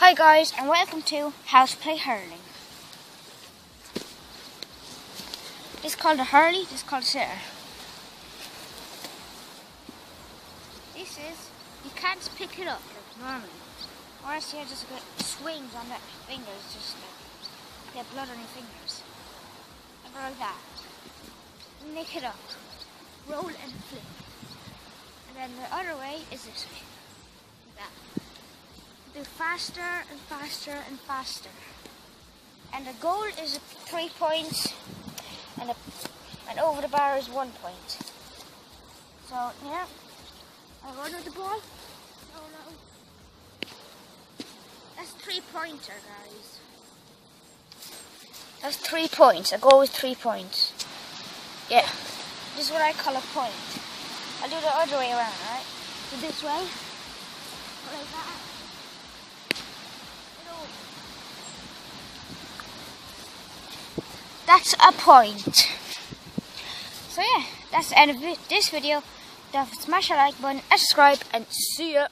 Hi guys and welcome to House Play Hurling. This is called a hurley, this is called a sliotar. This is, you can't pick it up like normally. Or else you just get swings on the fingers, just like, get blood on your fingers. Go like that. Nick it up. Roll and flip. And then the other way is this way. Like that do faster and faster and faster. And the goal is three points, and, a, and over the bar is one point. So, yeah, I run with the ball. No, no. That's three pointer, guys. That's three points. I go with three points. Yeah, this is what I call a point. I'll do the other way around, right? So this way, like that. That's a point. So yeah, that's the end of this video. Don't forget to smash the like button and subscribe and see ya.